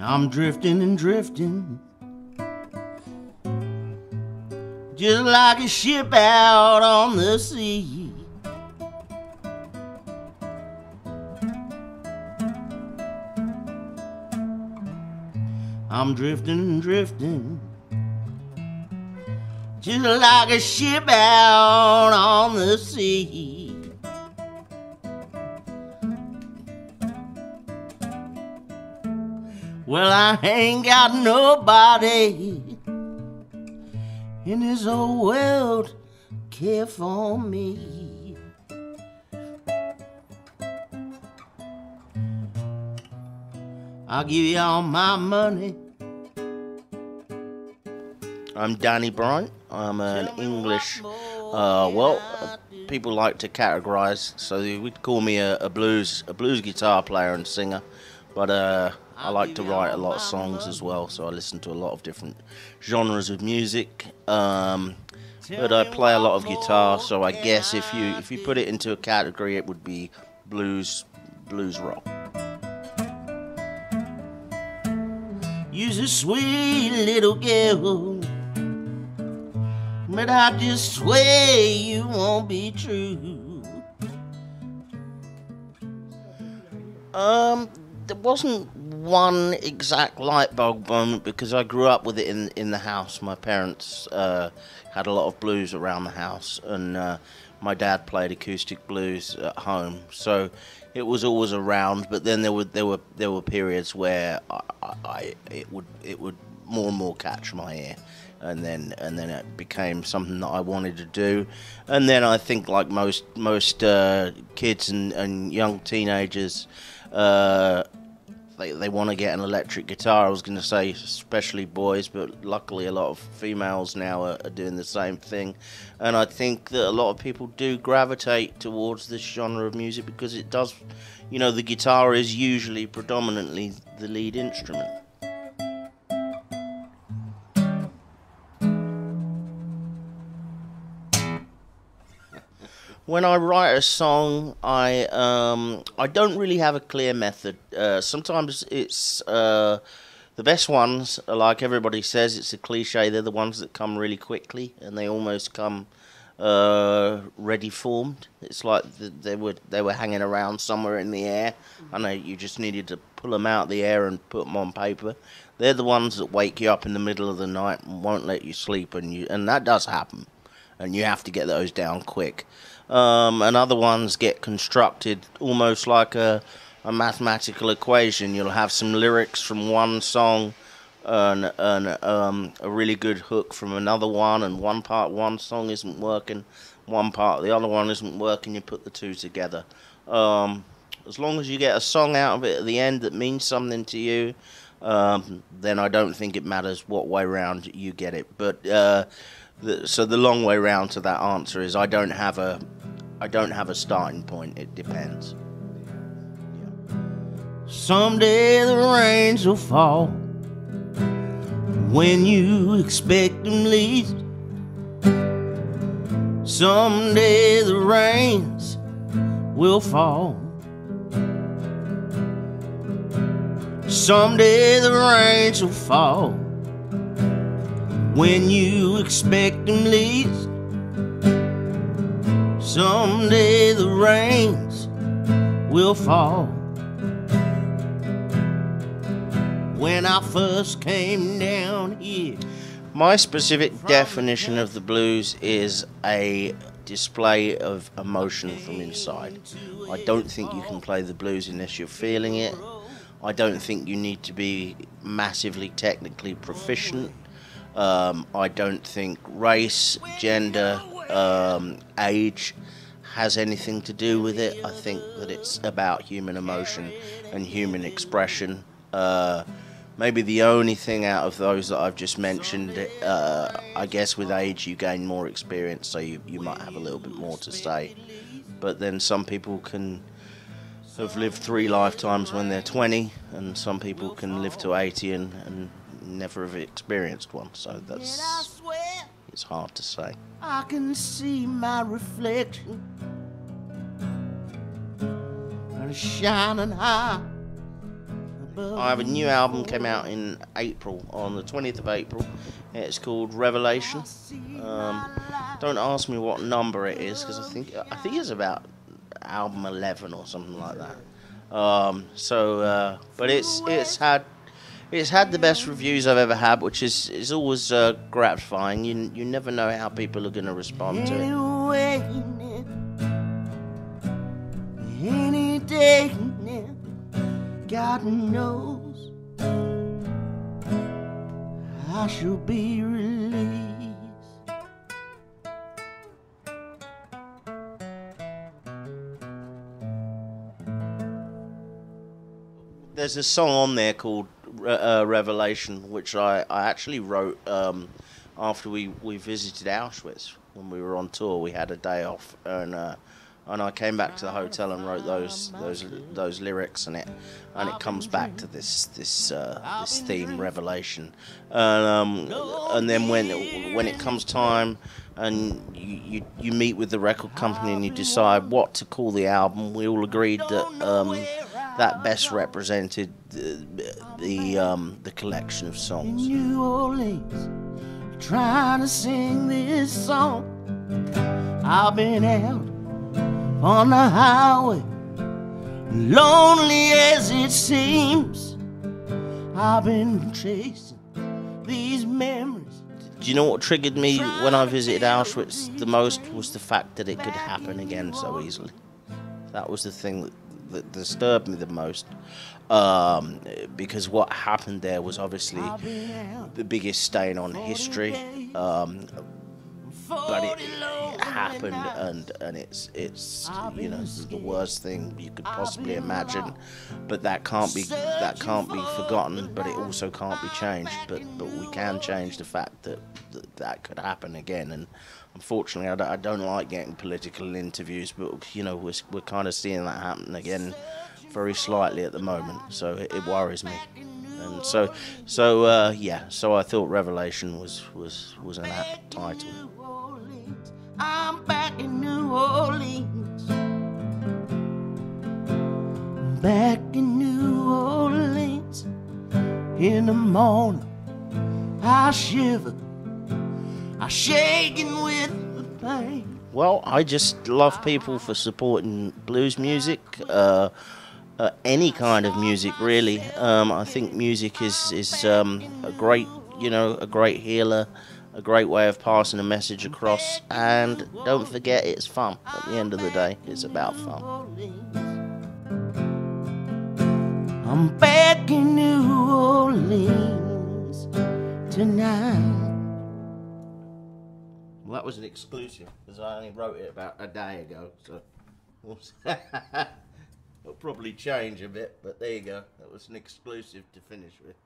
I'm drifting and drifting. Just like a ship out on the sea. I'm drifting and drifting. Just like a ship out on the sea. Well, I ain't got nobody in this old world care for me. I'll give you all my money. I'm Danny Bryant. I'm an English, uh, well, uh, people like to categorize, so we'd call me a, a blues, a blues guitar player and singer. But uh, I like to write a lot of songs as well, so I listen to a lot of different genres of music. Um, but I play a lot of guitar, so I guess if you if you put it into a category, it would be blues, blues rock. You're a sweet little girl, but I just swear you won't be true. Um, there wasn't one exact light bulb moment because I grew up with it in in the house. My parents uh, had a lot of blues around the house, and uh, my dad played acoustic blues at home, so it was always around. But then there were there were there were periods where I, I it would it would more and more catch my ear and then and then it became something that I wanted to do. And then I think, like most most uh, kids and, and young teenagers, uh, they, they want to get an electric guitar. I was going to say, especially boys, but luckily a lot of females now are, are, doing the same thing. And I think that a lot of people do gravitate towards this genre of music because it does, you know, the guitar is usually predominantly the lead instrument. When I write a song, I um, I don't really have a clear method. Uh, sometimes it's uh, the best ones, like everybody says, it's a cliche. They're the ones that come really quickly, and they almost come uh, ready formed. It's like the, they were they were hanging around somewhere in the air. I know you just needed to pull them out of the air and put them on paper. They're the ones that wake you up in the middle of the night and won't let you sleep, and you and that does happen, and you have to get those down quick um, and other ones get constructed almost like a, a mathematical equation. You'll have some lyrics from one song and, and um, a really good hook from another one, and one part one song isn't working, one part the other one isn't working. You put the two together. Um, as long as you get a song out of it at the end that means something to you, um, then I don't think it matters what way round you get it. But uh, so the long way round to that answer is I don't have a I don't have a starting point. It depends. Yeah. Someday the rains will fall when you expect them least. Someday the rains will fall. Someday the rains will fall when you expect them least. Someday the rains will fall. When I first came down here. My specific definition of the blues is a display of emotion from inside. I don't think you can play the blues unless you're feeling it. I don't think you need to be massively technically proficient. Um, I don't think race, gender, um, age has anything to do with it. I think that it's about human emotion and human expression. Uh, maybe the only thing out of those that I've just mentioned, uh, I guess with age you gain more experience, so you, you might have a little bit more to say. But then some people can have lived three lifetimes when they're 20, and some people can live to 80 and, and never have experienced one. So that's it's hard to say. I can see my reflection shining high I have a new album came out in April on the 20th of April. It's called Revelation. Um, don't ask me what number it is because I think I think it's about album 11 or something like that. Um, so, uh, but it's it's had it's had the best reviews I've ever had, which is is always uh, gratifying. You you never know how people are going to respond to it. Any day now, God knows I shall be released. There's a song on there called uh, Revelation, which I, I actually wrote um, after we, we visited Auschwitz when we were on tour. We had a day off, and uh, and I came back to the hotel and wrote those those those lyrics, and it and it comes back to this this uh, this theme, Revelation, and um, and then when when it comes time and you, you, you meet with the record company and you decide what to call the album, we all agreed that. Um, that best represented the the, um, the collection of songs. In New Orleans, trying to sing this song. I've been out on the highway, lonely as it seems. I've been chasing these memories. Do you know what triggered me when I visited Auschwitz the most was the fact that it could happen again so easily. That was the thing that that disturbed me the most um, because what happened there was obviously the biggest stain on history. Um, but it, it, happened, and and it's it's you know the worst thing you could possibly imagine. But that can't be that can't be forgotten. But it also can't be changed. But but we can change the fact that that, that could happen again. And unfortunately, I don't, I don't like getting political interviews, but you know we're we're kind of seeing that happen again, very slightly at the moment. So it, it worries me. And so so uh, yeah. So I thought Revelation was was was an apt title. I'm back in New Orleans. Back in New Orleans. In the morning, I shiver. I shaking with pain. Well, I just love people for supporting blues music. Uh, uh, any kind of music, really. Um, I think music is is um, a great, you know, a great healer a great way of passing a message across. And don't forget, it's fun. At the end of the day, it's about fun. I'm back in New Orleans tonight. Well, that was an exclusive because I only wrote it about a day ago, so it'll probably change a bit. But there you go. That was an exclusive to finish with.